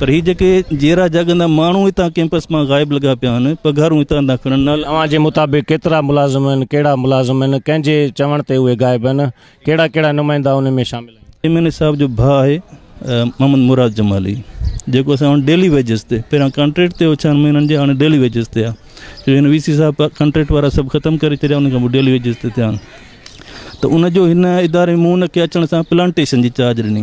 पर ही जेके जहिड़ा जाॻंदा माण्हू हितां कैंपस माँ ग़ाइबु लॻा पिया आहिनि पघारूं हितां था खणनि नाला तव्हांजे मुताबिक़ केतिरा मुलाज़िम आहिनि कहिड़ा मुलाज़िम आहिनि कंहिंजे चवण ते उहे गाइब आहिनि कहिड़ा कहिड़ा नुमाइंदा उन में शामिल आहिनि? ए साहब जो भाउ आहे मोहम्मद मुराद जमाली। जेको असां वटि डेली वेजिस ते पहिरियाँ कॉन्ट्रेक्ट ते हो छहनि महीननि जे हाणे डेली वेजिस ते आहे छो हिन वी सी साहब कॉन्ट्रेक्ट वारा सभु ख़तमु करे छॾिया उन खां पोइ डेली वेजिस ते थिया आहिनि। त उनजो हिन इदारे मूं हुनखे अचण सां प्लांटेशन जी चार्ज ॾिनी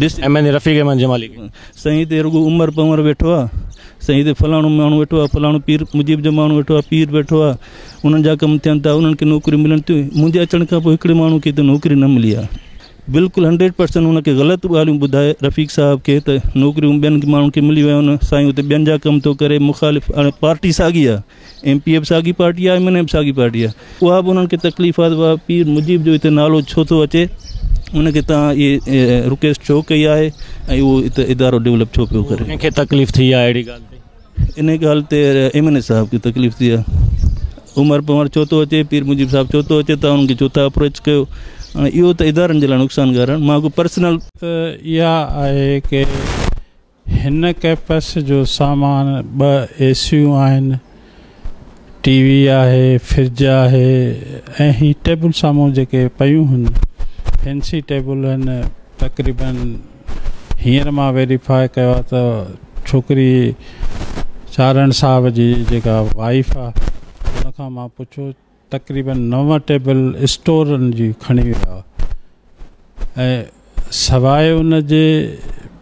डिस एम रफ़ीक अहमद जमाली साईं ते रुगो उमर पमर वेठो आहे साईं ते फलाणो माण्हू वेठो फलाणो पीर मुजीब जो माण्हू वेठो पीर वेठो आहे उन्हनि जा कमु थियनि था उन्हनि खे नौकिरियूं मिलनि थियूं मुंहिंजे अचण खां पोइ हिकिड़े माण्हू खे त नौकिरी न मिली आहे बिल्कुलु हंड्रेड परसेंट हुनखे ग़लति ॻाल्हियूं ॿुधाए रफ़ीक साहब खे त नौकिरियूं ॿियनि माण्हुनि खे मिली वियूं आहिनि साईं, हुते जा कमु थो करे, मुखालिफ़ हाणे पार्टी साॻी आहे एम पी एफ़ साॻी पार्टी आहे एम एन एम साॻी पार्टी आहे उहा बि उन्हनि खे तकलीफ़ आहे पीर मुजीब जो हिते नालो छो थो अचे? उनखे तव्हां इहे रिक्वेस्ट छो कई आहे ऐं उहो इदारो डेवलप छो पियो करे। तकलीफ़ थी आहे अहिड़ी ॻाल्हि ते इन ॻाल्हि ते एम एन ए साहब खे तकलीफ़ थी आहे उमर पमर छो थो अचे पीर मुजीब साहब छो थो अचे तव्हां उनखे छो था अप्रोच कयो। हाणे इहो त इदारनि जे लाइ नुक़सानगार आहे माँ पर्सनल त इहा आहे की हिन कैंपस जो सामान ॿ एसियूं आहिनि। टीवी आहे फ्रिज आहे ऐं ही टेबल साम्हूं जेके पयूं आहिनि फैंसी टेबल तक़रीबन हींअर माँ वेरीफाई कयो आहे त छोकिरी चारण साहब जी जेका वाइफ आहे उनखां माँ तक़रीबन नव टेबल स्टोरनि जी ऐं सवाइ उन जे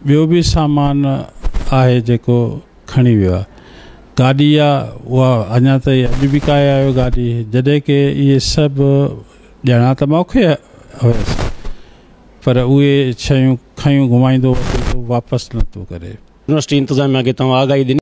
ॿियो सामान आहे जेको खणी वियो आहे गाॾी आहे उहा अञा ताईं अॼु बि काए आयो गाॾी जॾहिं की इहे सभु त पर उहे शयूं खयूं घुमाईंदो वापसि नथो करे। यूनिवर्सिटी इंतिज़ामिया खे तव्हां आगाही ॾिनी